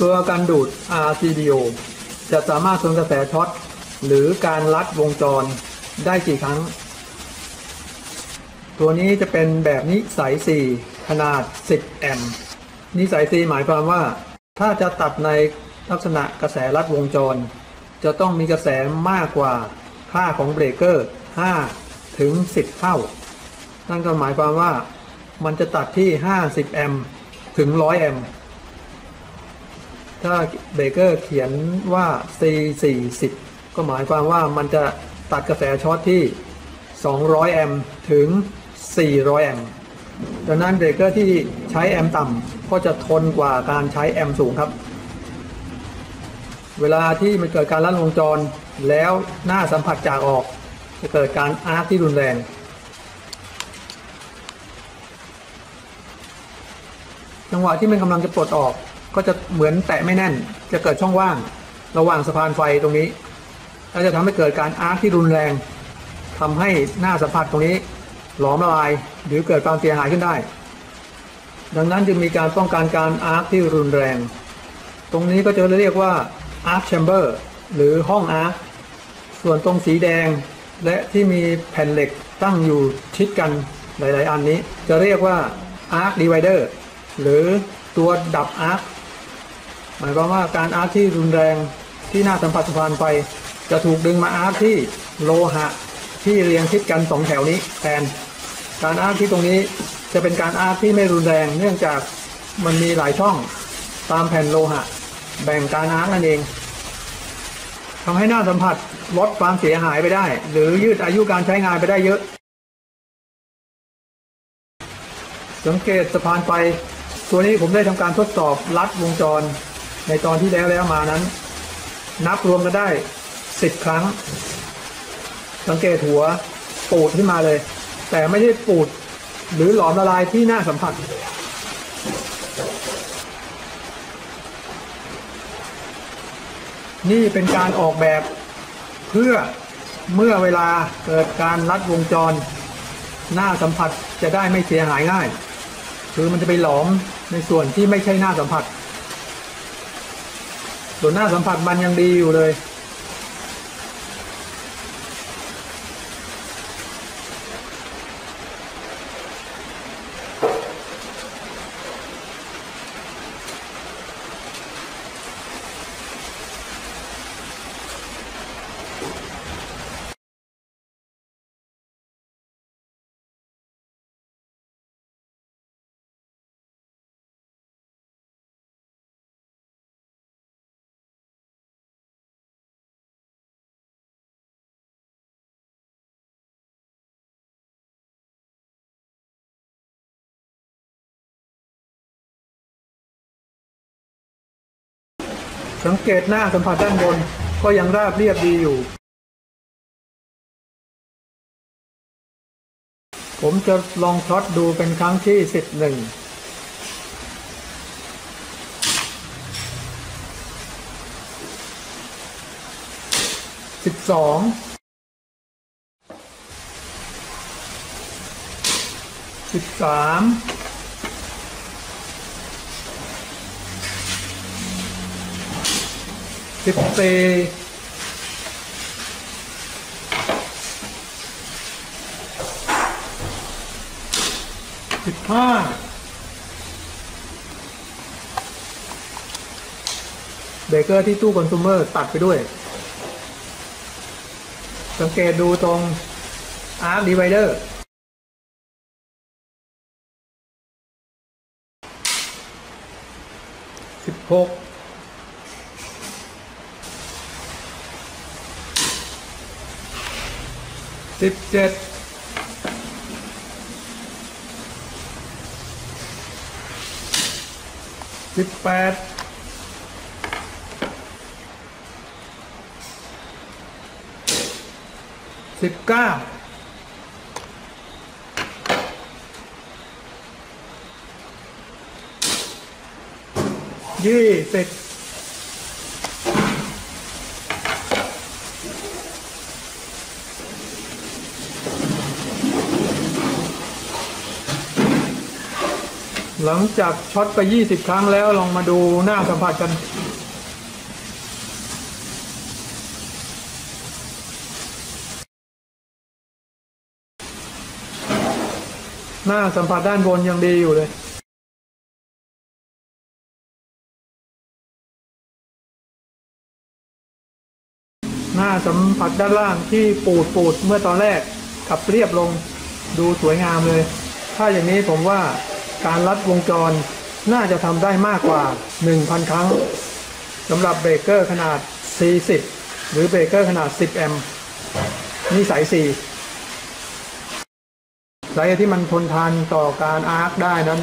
ตัวการดูด RCDO จะสามารถทนกระแสช็อตหรือการลัดวงจรได้กี่ครั้ง ตัวนี้จะเป็นแบบนิสัย 4 ขนาด 10 แอมป์นิสัย 4 หมายความว่า ถ้าจะตัดในลักษณะกระแสลัดวงจร จะต้องมีกระแสมากกว่าค่าของเบรกเกอร์ 5 ถึง 10 เท่า นั่นก็หมายความว่ามันจะตัดที่ 50 แอมป์ถึง 100 แอมป์ ถ้าเบรกเกอร์เขียนว่า C40 ก็หมายความว่ามันจะตัดกระแสช็อตที่ 200 แอมป์ถึง 400 แอมป์ดังนั้นเบรกเกอร์ที่ใช้แอมป์ต่ำก็จะทนกว่าการใช้แอมป์สูงครับ เวลาที่มันเกิดการลัดวงจรแล้วหน้าสัมผัสจากออก จะเกิดการอาร์คที่รุนแรงจังหวะที่มันกำลังจะปลดออก ก็จะเหมือนแตะไม่แน่น จะเกิดช่องว่าง ระหว่างสะพานไฟตรงนี้และจะทำให้เกิดการอาร์คที่รุนแรงทำให้หน้าสัมผัสตรงนี้ หลอมละลายหรือเกิดความเสียหายขึ้นได้ ดังนั้นจึงมีการป้องกันการอาร์คที่รุนแรง ตรงนี้ก็จะเรียกว่า arc chamber หรือห้องอาร์คส่วนตรงสีแดงและที่มีแผ่นเหล็กตั้งอยู่ชิดกันหลาย ๆ อันนี้ จะเรียกว่า arc divider หรือตัวดับอาร์ค หมายความว่าการอาร์คที่รุนแรงที่หน้าสัมผัสสะพานไฟจะถูกดึงมาอาร์คที่โลหะที่เรียงชิดกันสองแถวนี้แทนการอาร์คที่ตรงนี้จะเป็นการอาร์คที่ไม่รุนแรง เนื่องจากมันมีหลายช่องตามแผ่นโลหะ แบ่งการอาร์คนั่นเองทำให้หน้าสัมผัสลดความเสียหายไปได้ หรือยืดอายุการใช้งานไปได้เยอะ สังเกตสะพานไฟตัวนี้ผมได้ทำการทดสอบลัดวงจร ในตอนที่แล้วแล้วมานั้น นับรวมกันได้10ครั้ง สังเกตหัวปูดขึ้นมาเลย แต่ไม่ใช่ปูดหรือหลอมละลายที่หน้าสัมผัส นี่เป็นการออกแบบเพื่อเมื่อเวลาเกิดการลัดวงจร หน้าสัมผัสจะได้ไม่เสียหายง่าย คือมันจะไปหลอมในส่วนที่ไม่ใช่หน้าสัมผัส ส่วนหน้าสัมผัสมันยังดีอยู่เลย สังเกตหน้าสัมผัสด้านบนก็ยังราบเรียบดีอยู่ ผมจะลองช็อตดูเป็นครั้งที่สิบหนึ่งสิบสองสิบสาม สิบสี่สิบห้าเบเกอร์ที่ตู้คอน sumer ตัดไปด้วย สังเกตดูตรง arc divider สิบหก สิบเจ็ดสิบแปดสิบเก้ายี่สิบ หลังจากช็อตไป 20 ครั้งแล้วลองมาดูหน้าสัมผัสกัน หน้าสัมผัสด้านบนยังดีอยู่เลยหน้าสัมผัสด้านล่างที่ปูดปูดเมื่อตอนแรกขับเรียบลงดูสวยงามเลย ถ้าอย่างนี้ผมว่า การรัดวงจรน่าจะทำได้มากกว่า 1,000 ครั้งสำหรับเบรกเกอร์ขนาด 40 หรือเบรกเกอร์ขนาด 10 แอมป์นี่สาย 4 สายที่มันทนทานต่อการอาร์คได้นั้น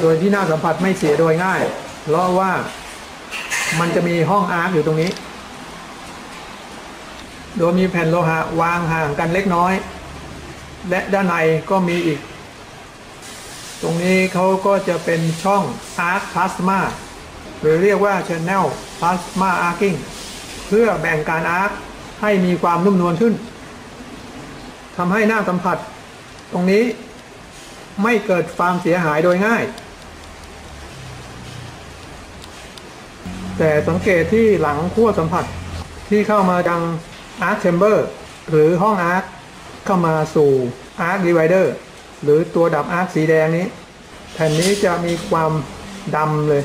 โดยที่หน้าสัมผัสไม่เสียโดยง่าย เพราะว่ามันจะมีห้องอาร์คอยู่ตรงนี้ โดยมีแผ่นโลหะวางห่างกันเล็กน้อย และด้านในก็มีอีก ตรงนี้เขาก็จะเป็นช่อง Arc Plasma หรือเรียกว่า Channel Plasma Arcing เพื่อแบ่งการอาร์คให้มีความนุ่มนวลขึ้นทำให้หน้าสัมผัส ตรงนี้ไม่เกิดความเสียหายโดยง่าย แต่สังเกตที่หลังขั้วสัมผัสที่เข้ามาดัง Arc Chamber หรือห้อง Arc เข้ามาสู่ Arc Divider หรือตัวดับ Arc สีแดงนี้ แผ่นนี้จะมีความดำเลย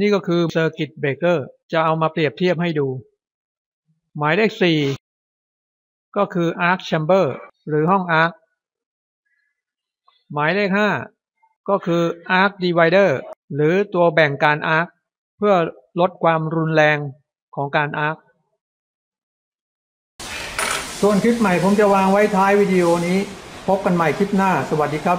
นี่ก็คือ Circuit Breaker จะเอามาเปรียบเทียบให้ดู หมายเลข4ก็คือ Arc Chamber หรือห้อง Arc หมายเลข5ก็คือ Arc Divider หรือตัวแบ่งการ Arc เพื่อลดความรุนแรงของการ Arc ส่วนคลิปใหม่ผมจะวางไว้ท้ายวิดีโอนี้ พบกันใหม่คลิปหน้า สวัสดีครับ